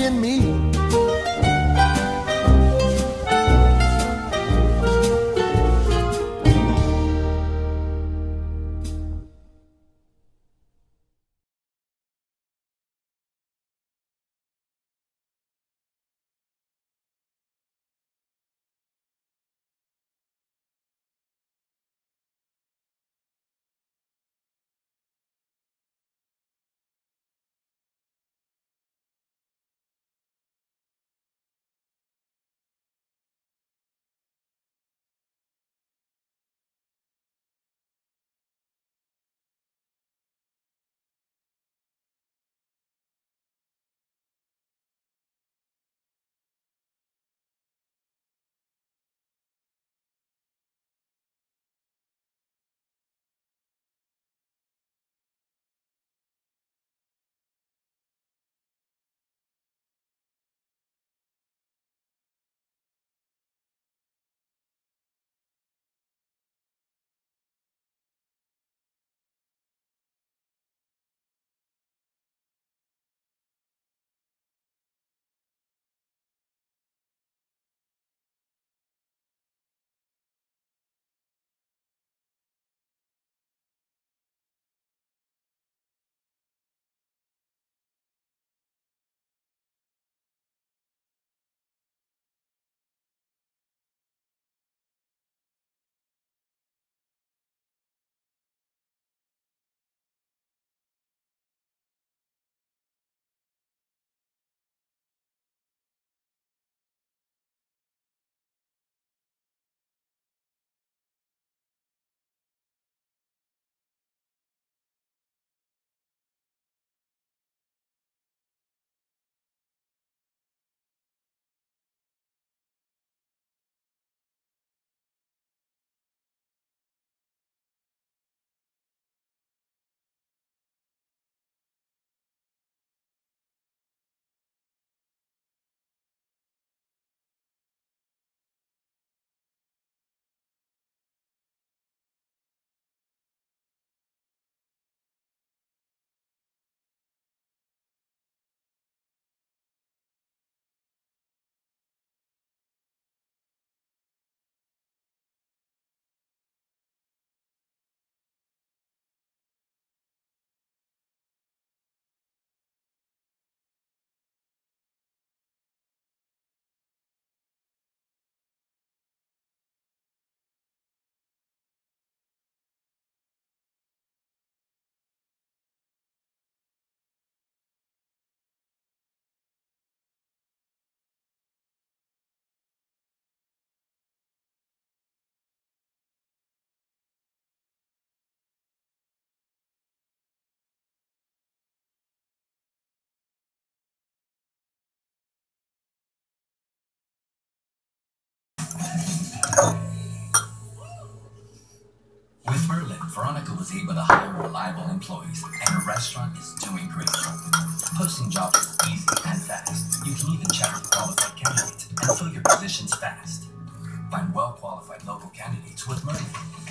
me. Merlin, Veronica was able to hire reliable employees, and her restaurant is doing great. Posting jobs is easy and fast. You can even chat with qualified candidates and fill your positions fast. Find well qualified local candidates with Merlin.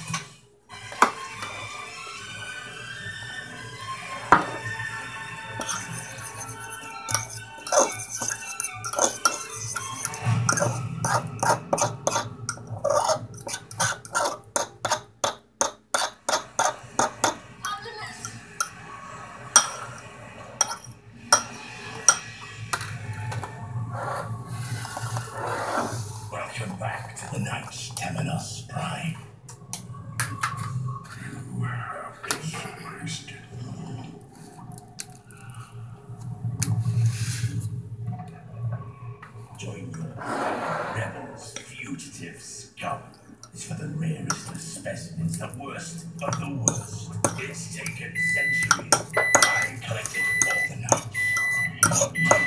20th century, I collected all the notes.